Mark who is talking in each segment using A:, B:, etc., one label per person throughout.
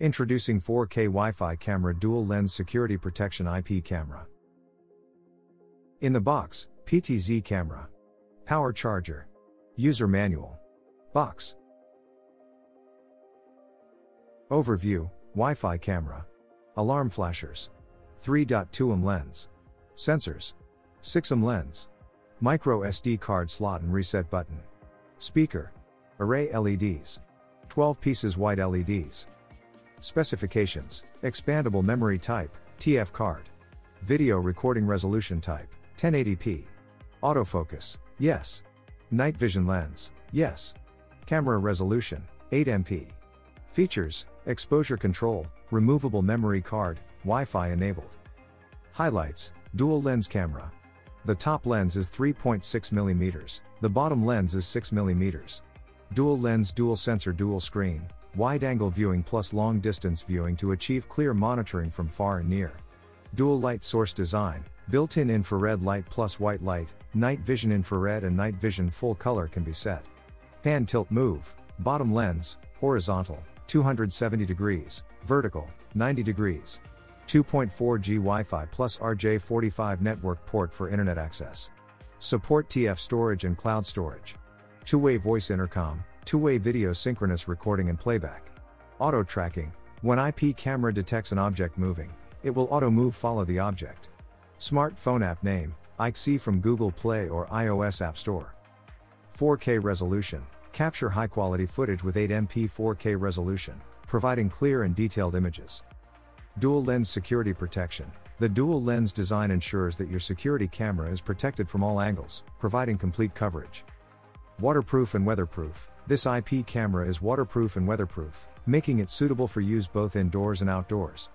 A: Introducing 4K Wi Fi camera dual lens security protection IP camera. In the box, PTZ camera. Power charger. User manual. Box. Overview Wi Fi camera. Alarm flashers. 3.2mm lens. Sensors. 6mm lens. Micro SD card slot and reset button. Speaker. Array LEDs. 12 pieces white LEDs. Specifications Expandable memory type, TF card. Video recording resolution type, 1080p. Autofocus, yes. Night vision lens, yes. Camera resolution, 8MP. Features Exposure control, removable memory card, Wi Fi enabled. Highlights Dual lens camera. The top lens is 3.6 millimeters, the bottom lens is 6 millimeters. Dual lens, dual sensor, dual screen, wide angle viewing plus long distance viewing to achieve clear monitoring from far and near. Dual light source design, built in infrared light plus white light, night vision infrared and night vision full color can be set. Pan tilt move, bottom lens, horizontal, 270 degrees, vertical, 90 degrees. 2.4G Wi Fi plus RJ45 network port for internet access. Support TF storage and cloud storage. Two way voice intercom, two way video synchronous recording and playback. Auto tracking when IP camera detects an object moving, it will auto move follow the object. Smartphone app name, IXE from Google Play or iOS App Store. 4K resolution, capture high quality footage with 8MP 4K resolution, providing clear and detailed images. Dual lens security protection. The dual lens design ensures that your security camera is protected from all angles, providing complete coverage. Waterproof and weatherproof. This IP camera is waterproof and weatherproof, making it suitable for use both indoors and outdoors.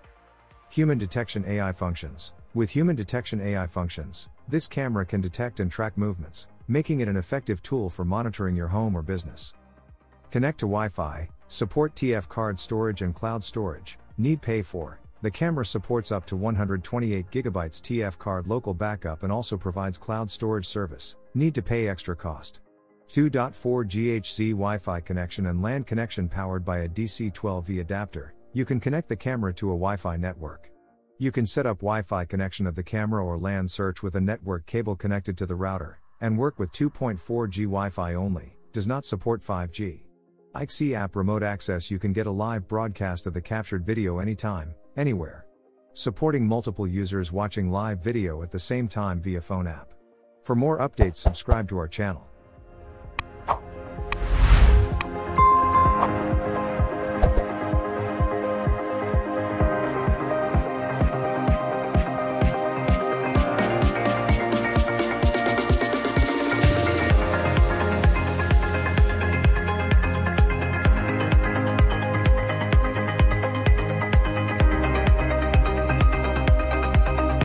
A: Human detection AI functions. With human detection AI functions, this camera can detect and track movements, making it an effective tool for monitoring your home or business. Connect to Wi Fi, support TF card storage and cloud storage, need pay for. The camera supports up to 128 GB TF card local backup and also provides cloud storage service. Need to pay extra cost. 2.4 GHz Wi Fi connection and LAN connection powered by a DC 12V adapter. You can connect the camera to a Wi Fi network. You can set up Wi Fi connection of the camera or LAN search with a network cable connected to the router, and work with 2.4G Wi Fi only, does not support 5G. IXE app remote access you can get a live broadcast of the captured video anytime, anywhere. Supporting multiple users watching live video at the same time via phone app. For more updates subscribe to our channel.